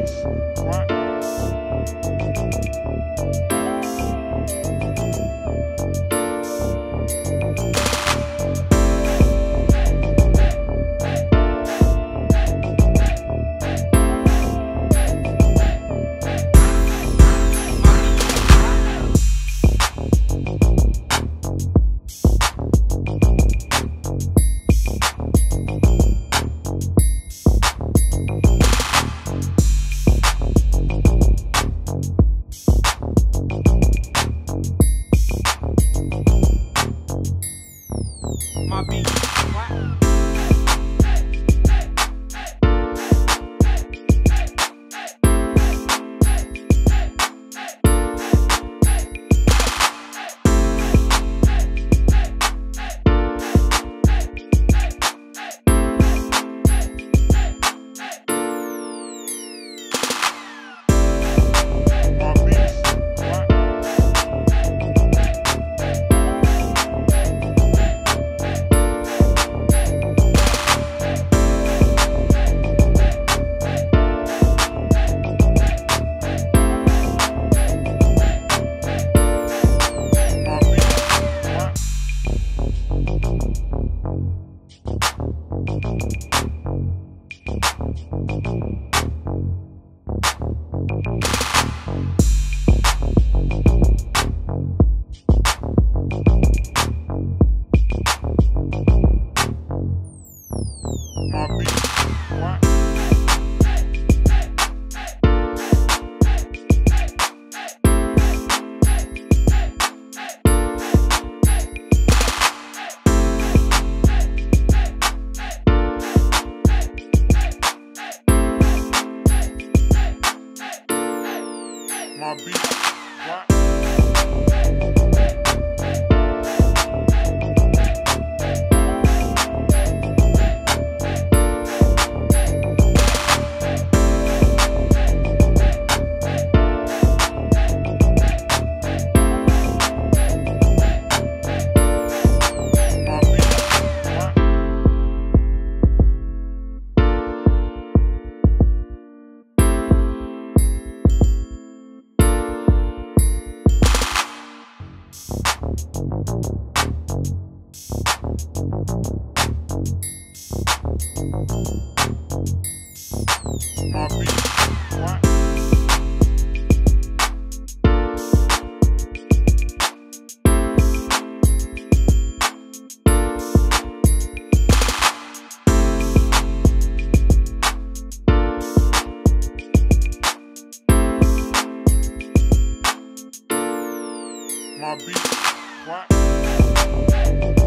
beats. What? My My beats. What?